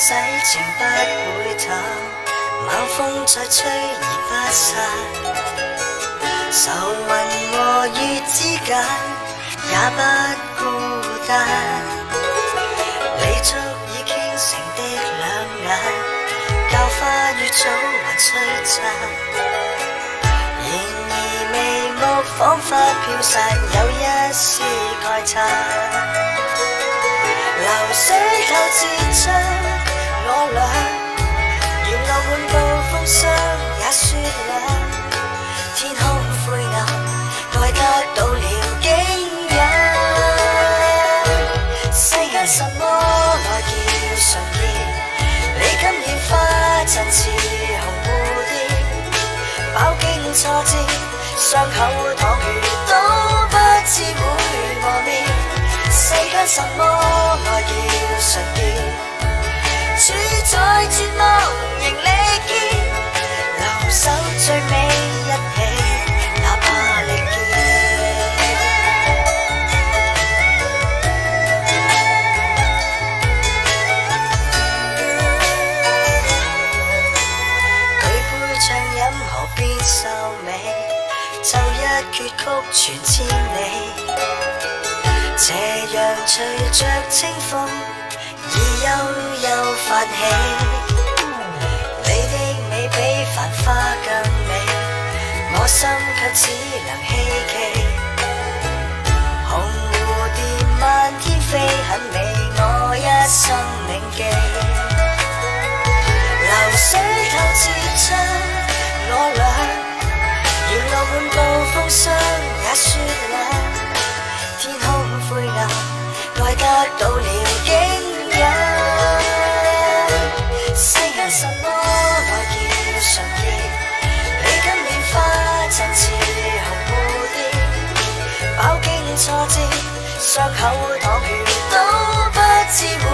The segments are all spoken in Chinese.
洗情不会淡，晚风再吹而不散。愁云和月之间也不孤单，你足已倾城的两眼，教花与草还璀璨。然而眉目仿佛飘散，有一丝慨叹。流水透至将我俩，沿路换到风霜也雪亮，天空灰暗，爱得到了景仰。世间什么爱叫纯洁？你今年花衬似红蝴蝶，饱经挫折，伤口淌血都不知会磨灭。世间什么宰绝望仍力坚，留守最美一起，哪怕力竭。举杯畅饮何必愁眉？奏一阙曲传千里。斜阳随着清风，已悠悠泛起。你的美比繁花更美，我心却只能希伤口淌血都不知会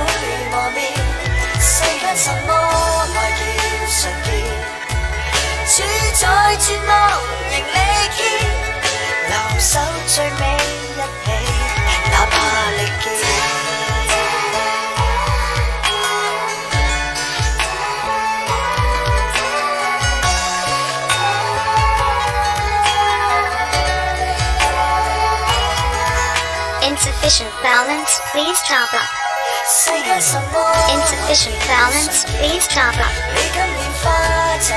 磨灭。世间什么爱叫纯洁？主宰绝望仍力 balance, please top up. Insufficient balance, please top up.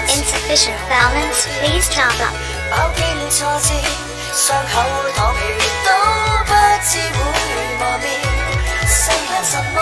Insufficient balance, please top up. 伤口淌血都不知会磨灭，世间什么